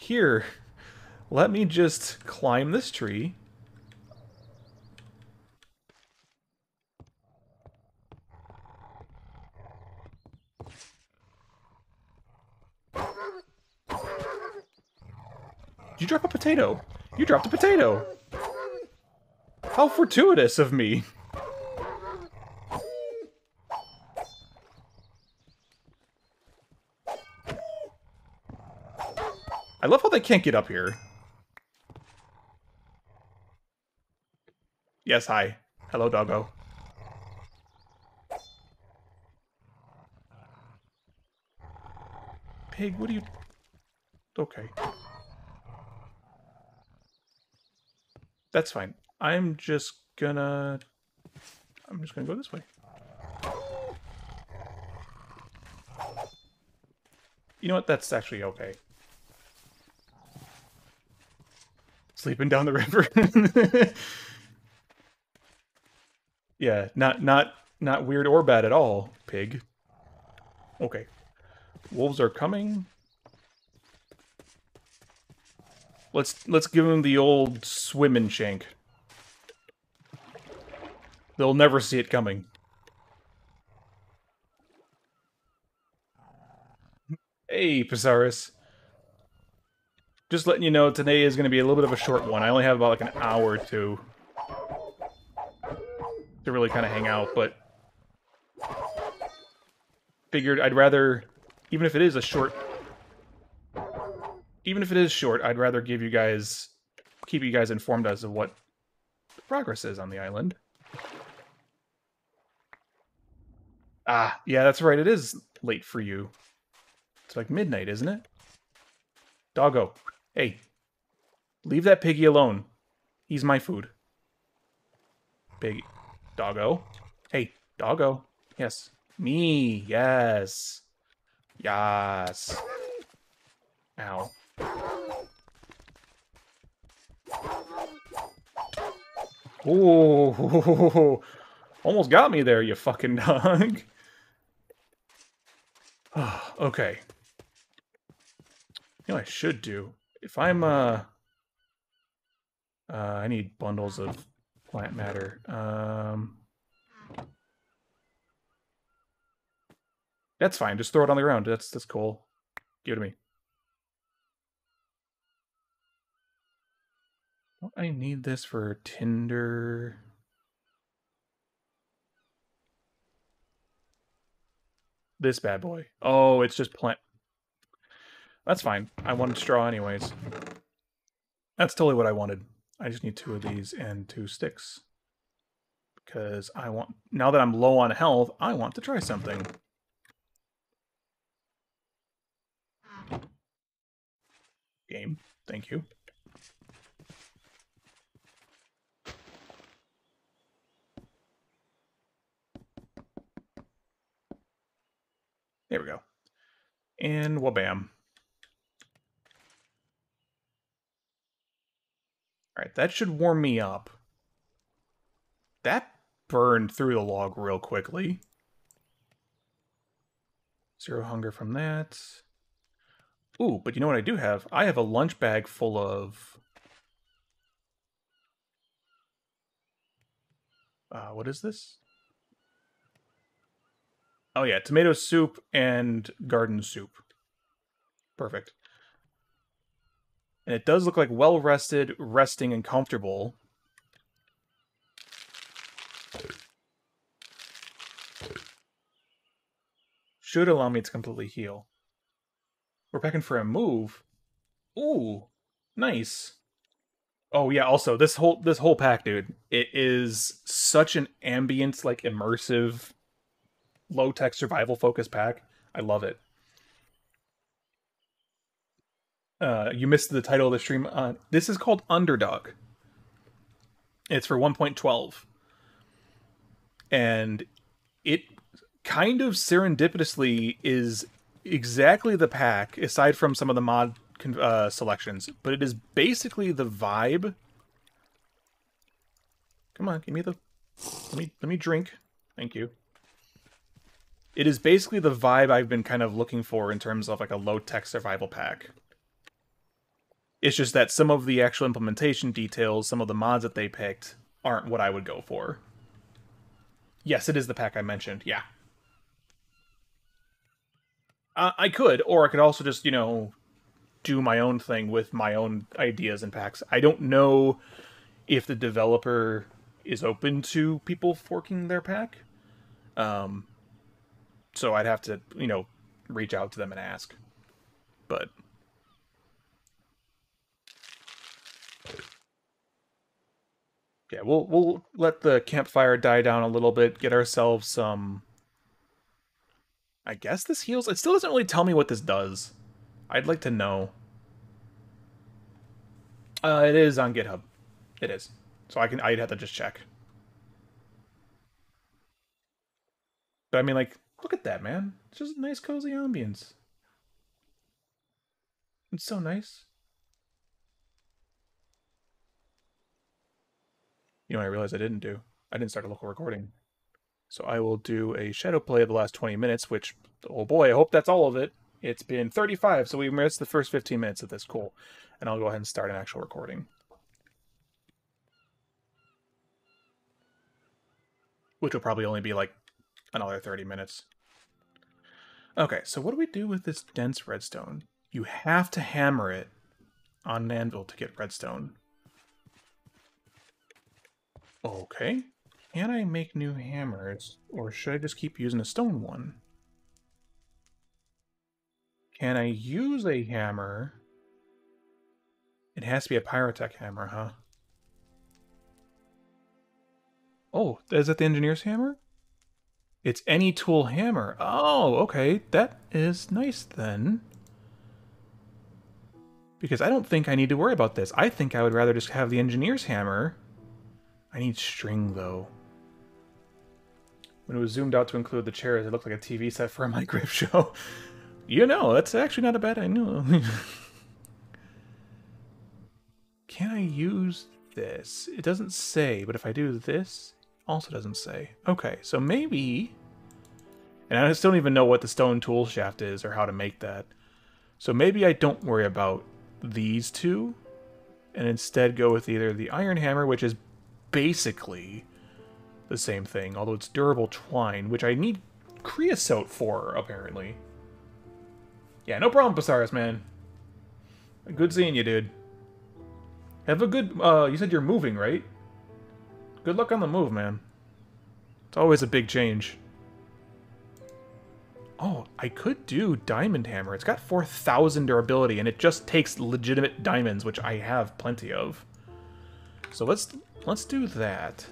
Here, let me just climb this tree. You drop a potato. You dropped a potato. How fortuitous of me. Love how they can't get up here. Yes, hi. Hello, doggo. Pig, what are you... Okay. That's fine. I'm just gonna... I'm just gonna go this way. You know what? That's actually okay. Sleeping down the river. yeah, not not not weird or bad at all, pig. Okay. Wolves are coming. Let's let's give them the old swimming shank. They'll never see it coming. Hey, Pizarus. Just letting you know, today is going to be a little bit of a short one. I only have about like an hour two to really kind of hang out, but figured I'd rather, even if it is a short, even if it is short, I'd rather give you guys, keep you guys informed as of what the progress is on the island. Ah, yeah, that's right. It is late for you. It's like midnight, isn't it? Doggo, hey, leave that piggy alone. He's my food. Piggy. Doggo. Hey, doggo. Yes. Me. Yes. Yes. Ow. Ooh. Almost got me there, you fucking dog. okay. You know I should do? If I'm, uh... Uh, I need bundles of plant matter. Um... That's fine. Just throw it on the ground. That's that's cool. Give it to me. Don't I need this for Tinder? This bad boy. Oh, it's just plant. That's fine. I wanted straw anyways. That's totally what I wanted. I just need two of these and two sticks. Because I want... Now that I'm low on health, I want to try something. Game. Thank you. There we go. And wabam. Alright, that should warm me up. That burned through the log real quickly. Zero hunger from that. Ooh, but you know what I do have? I have a lunch bag full of... Uh, what is this? Oh yeah, tomato soup and garden soup. Perfect. And it does look like well rested, resting, and comfortable. Should allow me to completely heal. We're packing for a move. Ooh, nice. Oh yeah, also this whole this whole pack, dude, it is such an ambient, like immersive low tech survival focus pack. I love it. Uh, you missed the title of the stream. Uh, this is called Underdog. It's for 1.12. And it kind of serendipitously is exactly the pack, aside from some of the mod uh, selections, but it is basically the vibe. Come on, give me the. Let me let me drink. Thank you it is basically the vibe I've been kind of looking for in terms of like a low tech survival pack. It's just that some of the actual implementation details, some of the mods that they picked, aren't what I would go for. Yes, it is the pack I mentioned. Yeah. Uh, I could, or I could also just, you know, do my own thing with my own ideas and packs. I don't know if the developer is open to people forking their pack. Um, so I'd have to, you know, reach out to them and ask. But yeah, we'll we'll let the campfire die down a little bit, get ourselves some. I guess this heals. It still doesn't really tell me what this does. I'd like to know. Uh, it is on GitHub. It is. So I can. I'd have to just check. But I mean, like, look at that, man. It's just a nice, cozy ambience. It's so nice. You know, I realized I didn't do. I didn't start a local recording. So I will do a shadow play of the last 20 minutes, which, oh boy, I hope that's all of it. It's been 35, so we missed the first 15 minutes of this. Cool. And I'll go ahead and start an actual recording. Which will probably only be like another 30 minutes. Okay, so what do we do with this dense redstone? You have to hammer it on an anvil to get redstone. Okay. Can I make new hammers, or should I just keep using a stone one? Can I use a hammer? It has to be a Pyrotech hammer, huh? Oh, is that the engineer's hammer? It's any tool hammer. Oh, okay. That is nice then. Because I don't think I need to worry about this. I think I would rather just have the engineer's hammer I need string, though. When it was zoomed out to include the chairs, it looked like a TV set for a Minecraft show. you know, that's actually not a bad idea. Can I use this? It doesn't say, but if I do this, also doesn't say. Okay, so maybe... And I still don't even know what the stone tool shaft is or how to make that. So maybe I don't worry about these two, and instead go with either the iron hammer, which is basically the same thing, although it's durable twine, which I need creosote for, apparently. Yeah, no problem, Pasaris, man. Good seeing you, dude. Have a good, uh, you said you're moving, right? Good luck on the move, man. It's always a big change. Oh, I could do Diamond Hammer. It's got 4,000 durability, and it just takes legitimate diamonds, which I have plenty of. So let's Let's do that.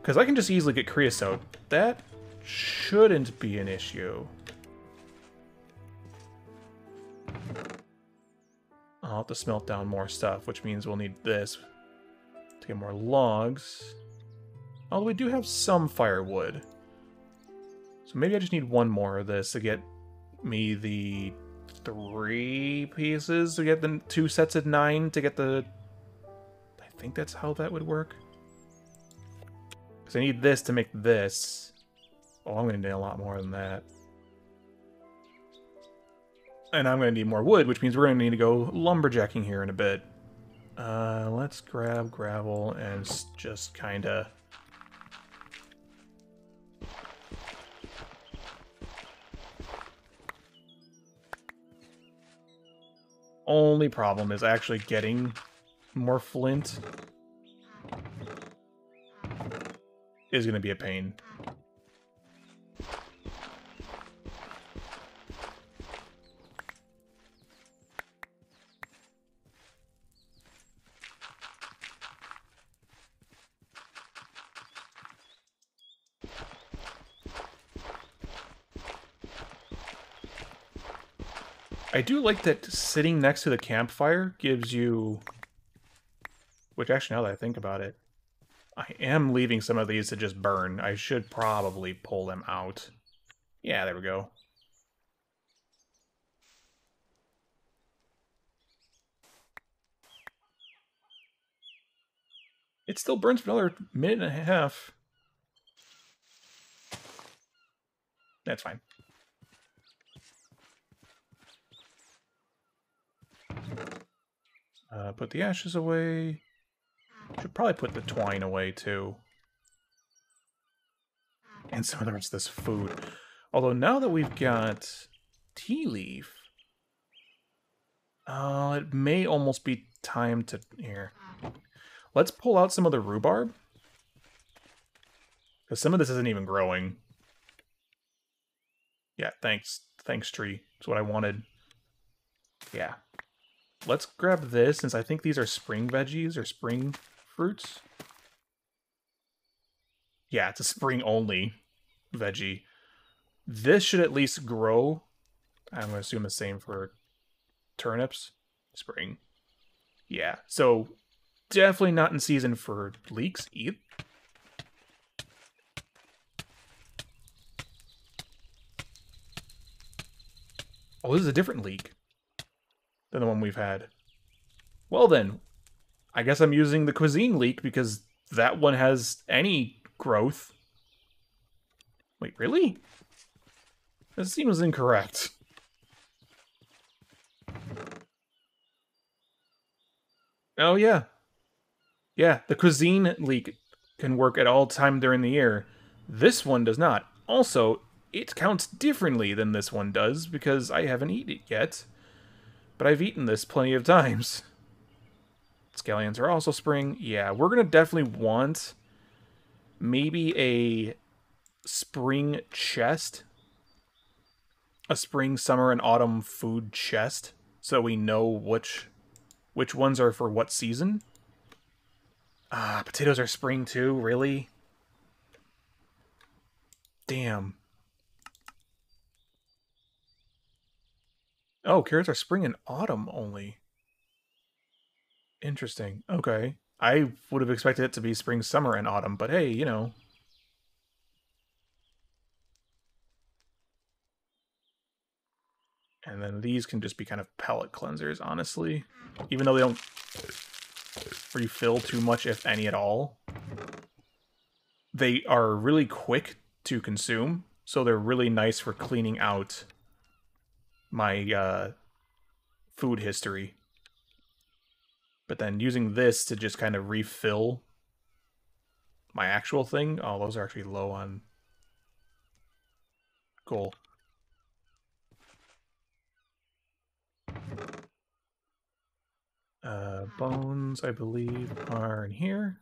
Because I can just easily get creosote. That shouldn't be an issue. I'll have to smelt down more stuff, which means we'll need this to get more logs. Although we do have some firewood. So maybe I just need one more of this to get me the three pieces to get the two sets of nine to get the think that's how that would work. Because I need this to make this. Oh, I'm going to need a lot more than that. And I'm going to need more wood, which means we're going to need to go lumberjacking here in a bit. Uh, let's grab gravel and just kind of... Only problem is actually getting more flint is going to be a pain. I do like that sitting next to the campfire gives you which actually, now that I think about it, I am leaving some of these to just burn. I should probably pull them out. Yeah, there we go. It still burns for another minute and a half. That's fine. Uh, put the ashes away. Should probably put the twine away too. And some of the rest of this food. Although now that we've got tea leaf, uh, it may almost be time to here. Let's pull out some of the rhubarb. Because some of this isn't even growing. Yeah, thanks. Thanks, tree. That's what I wanted. Yeah. Let's grab this, since I think these are spring veggies or spring fruits. Yeah, it's a spring only veggie. This should at least grow. I'm going to assume the same for turnips. Spring. Yeah, so definitely not in season for leeks either. Oh, this is a different leek than the one we've had. Well then, I guess I'm using the cuisine leek because that one has any growth. Wait, really? This seems incorrect. Oh, yeah. Yeah, the cuisine leek can work at all time during the year. This one does not. Also, it counts differently than this one does because I haven't eaten it yet. But I've eaten this plenty of times. Scallions are also spring. Yeah, we're going to definitely want maybe a spring chest. A spring, summer, and autumn food chest. So we know which which ones are for what season. Ah, potatoes are spring too, really? Damn. Oh, carrots are spring and autumn only. Interesting. Okay. I would have expected it to be spring, summer, and autumn, but hey, you know. And then these can just be kind of palate cleansers, honestly. Even though they don't refill too much, if any at all. They are really quick to consume, so they're really nice for cleaning out my uh, food history. But then using this to just kind of refill my actual thing. Oh, those are actually low on. Cool. Uh, bones, I believe, are in here.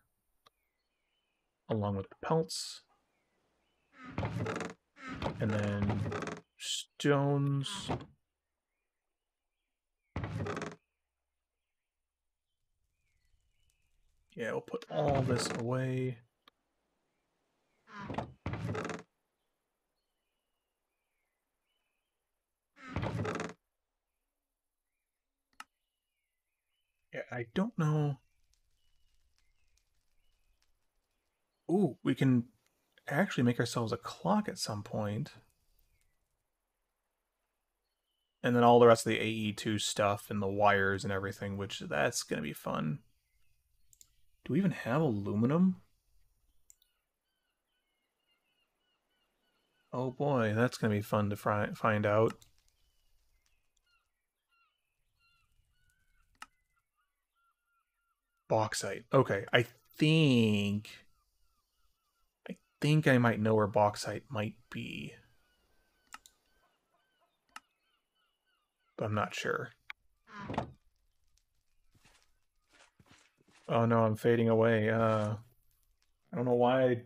Along with the pelts. And then stones. Yeah, we'll put all this away. Yeah, I don't know. Ooh, we can actually make ourselves a clock at some point and then all the rest of the AE2 stuff and the wires and everything, which that's going to be fun. Do we even have aluminum? Oh boy, that's going to be fun to find out. Bauxite. Okay, I think... I think I might know where bauxite might be. but I'm not sure. Oh no, I'm fading away. Uh, I don't know why.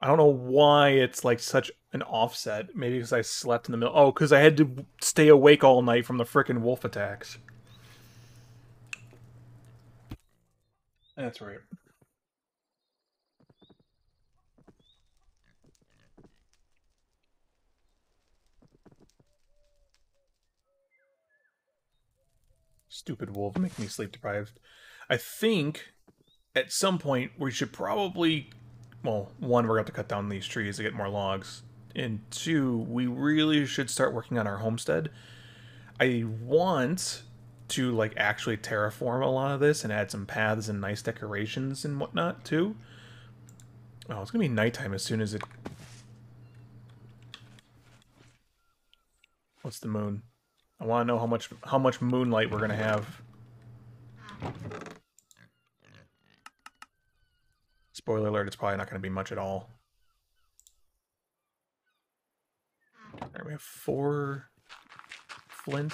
I don't know why it's like such an offset. Maybe because I slept in the middle. Oh, because I had to stay awake all night from the frickin' wolf attacks. That's right. Stupid wolf, make me sleep deprived. I think at some point we should probably, well, one, we're going to have to cut down these trees to get more logs. And two, we really should start working on our homestead. I want to like actually terraform a lot of this and add some paths and nice decorations and whatnot too. Oh, it's gonna be nighttime as soon as it. What's the moon? I want to know how much how much moonlight we're gonna have. Spoiler alert, it's probably not going to be much at all. all. Right, we have four flint.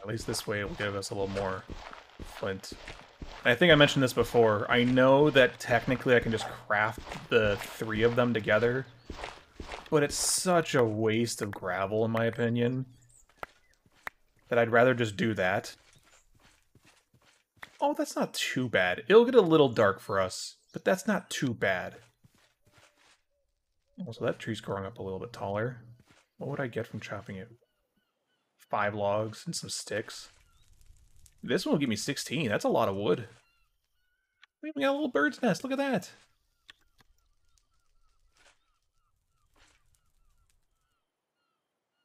At least this way it will give us a little more flint. I think I mentioned this before. I know that technically I can just craft the three of them together, but it's such a waste of gravel, in my opinion, that I'd rather just do that. Oh, that's not too bad. It'll get a little dark for us, but that's not too bad. Oh, so that tree's growing up a little bit taller. What would I get from chopping it? Five logs and some sticks. This one will give me 16. That's a lot of wood. We got a little bird's nest. Look at that.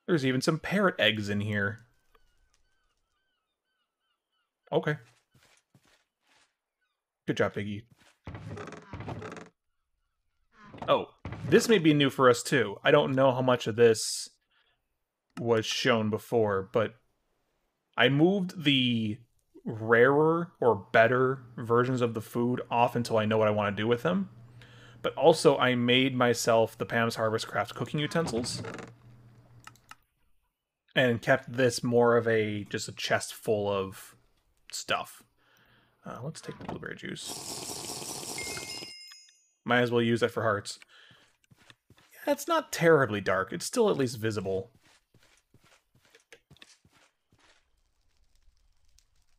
There's even some parrot eggs in here. Okay. Good job, Piggy. Oh, this may be new for us too. I don't know how much of this was shown before, but I moved the rarer or better versions of the food off until I know what I want to do with them. But also, I made myself the Pam's Harvest Craft cooking utensils. And kept this more of a just a chest full of stuff. Uh, let's take the blueberry juice. Might as well use that for hearts. Yeah, it's not terribly dark. It's still at least visible.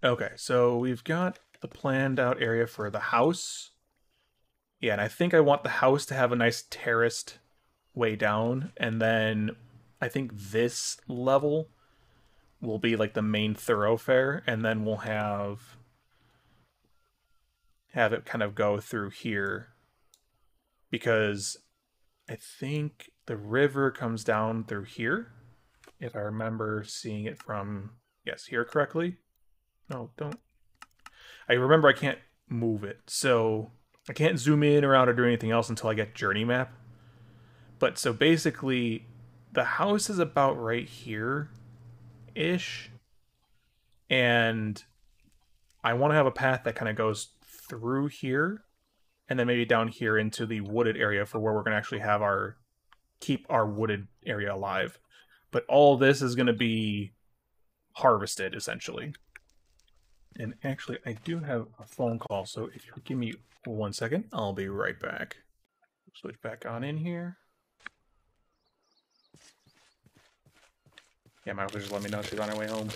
Okay, so we've got the planned out area for the house. Yeah, and I think I want the house to have a nice terraced way down, and then I think this level will be like the main thoroughfare, and then we'll have have it kind of go through here because I think the river comes down through here if I remember seeing it from yes here correctly no, don't. I remember I can't move it, so I can't zoom in or out or do anything else until I get journey map. But so basically, the house is about right here ish. And I want to have a path that kind of goes through here and then maybe down here into the wooded area for where we're going to actually have our keep our wooded area alive. But all this is going to be harvested essentially. And actually, I do have a phone call, so if you give me one second, I'll be right back. Switch back on in here. Yeah, my just let me know she's on her way home.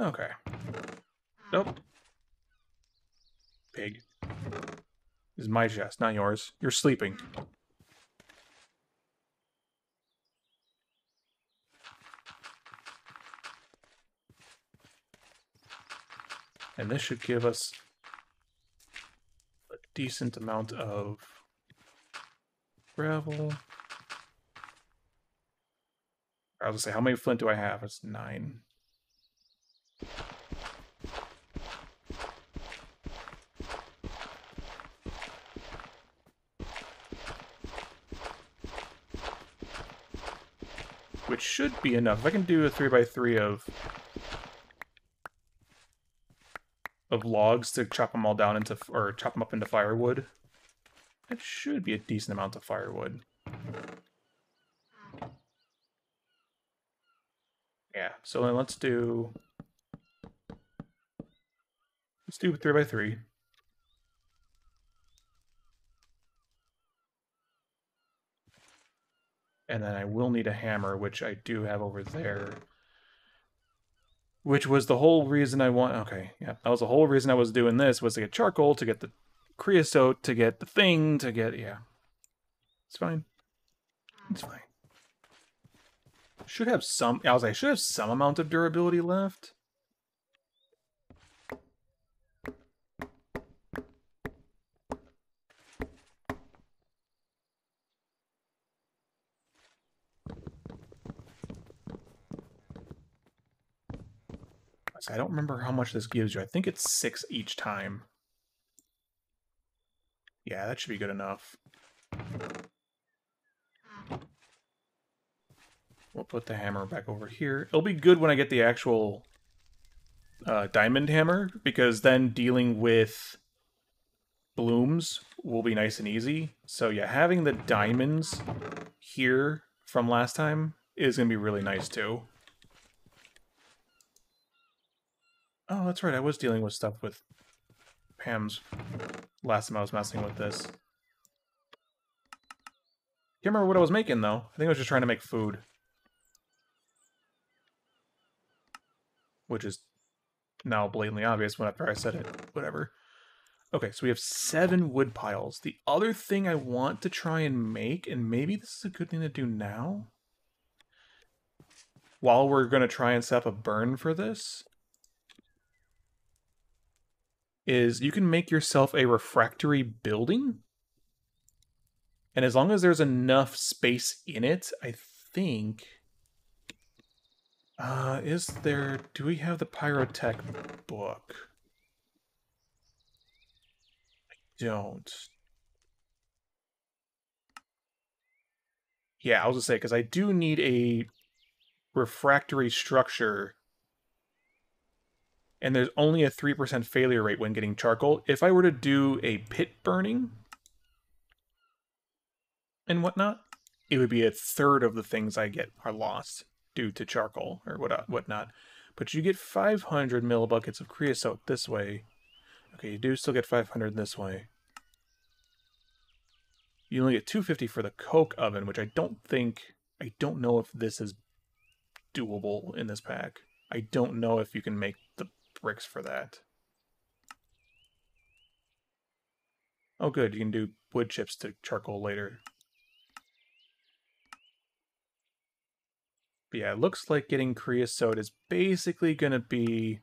Okay. Nope. Pig. This is my chest, not yours. You're sleeping. And this should give us a decent amount of gravel. I was gonna say, how many flint do I have? It's nine. Which should be enough. If I can do a 3x3 of of logs to chop them all down into, or chop them up into firewood. That should be a decent amount of firewood. Yeah, so then let's do, let's do three by three. And then I will need a hammer, which I do have over there which was the whole reason I want. Okay, yeah, that was the whole reason I was doing this was to get charcoal, to get the creosote, to get the thing, to get yeah. It's fine. It's fine. Should have some. I was like, should have some amount of durability left. I don't remember how much this gives you. I think it's six each time. Yeah, that should be good enough. We'll put the hammer back over here. It'll be good when I get the actual uh, diamond hammer, because then dealing with blooms will be nice and easy. So yeah, having the diamonds here from last time is going to be really nice too. Oh, that's right. I was dealing with stuff with Pam's last time I was messing with this. Can't remember what I was making, though. I think I was just trying to make food. Which is now blatantly obvious when after I said it. Whatever. Okay, so we have seven wood piles. The other thing I want to try and make, and maybe this is a good thing to do now, while we're going to try and set up a burn for this, is you can make yourself a refractory building. And as long as there's enough space in it, I think... Uh, is there... Do we have the Pyrotech book? I don't. Yeah, I was gonna say, because I do need a refractory structure and there's only a 3% failure rate when getting charcoal. If I were to do a pit burning and whatnot, it would be a third of the things I get are lost due to charcoal or what uh, whatnot. But you get 500 millibuckets of creosote this way. Okay, you do still get 500 this way. You only get 250 for the coke oven, which I don't think... I don't know if this is doable in this pack. I don't know if you can make bricks for that. Oh good, you can do wood chips to charcoal later. But yeah, it looks like getting creosote is basically going to be...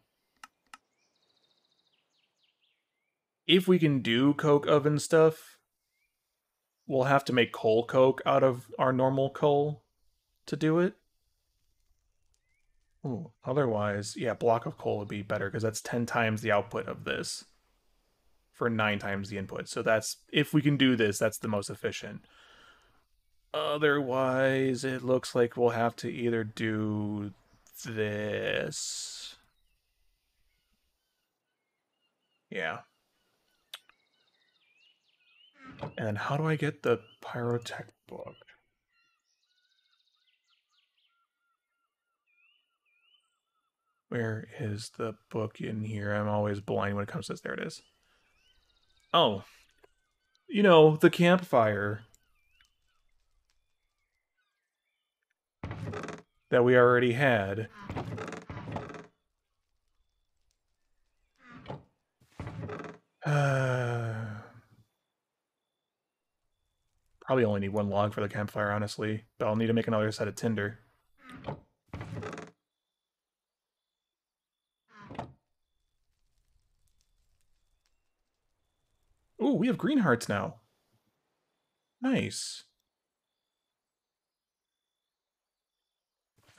If we can do coke oven stuff, we'll have to make coal coke out of our normal coal to do it. Ooh, otherwise, yeah, block of coal would be better because that's 10 times the output of this for 9 times the input. So that's, if we can do this, that's the most efficient. Otherwise, it looks like we'll have to either do this. Yeah. And how do I get the pyrotech book? Where is the book in here? I'm always blind when it comes to this. There it is. Oh. You know, the campfire. That we already had. Uh, probably only need one log for the campfire, honestly. But I'll need to make another set of tinder. We have green hearts now. Nice.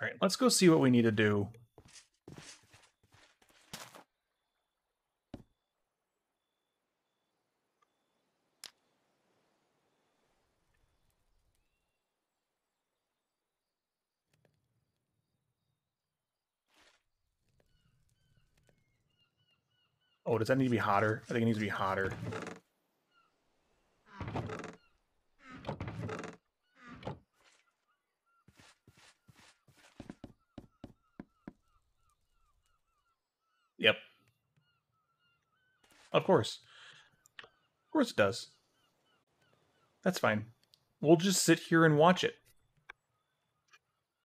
All right, let's go see what we need to do. Oh, does that need to be hotter? I think it needs to be hotter. Of course. Of course it does. That's fine. We'll just sit here and watch it.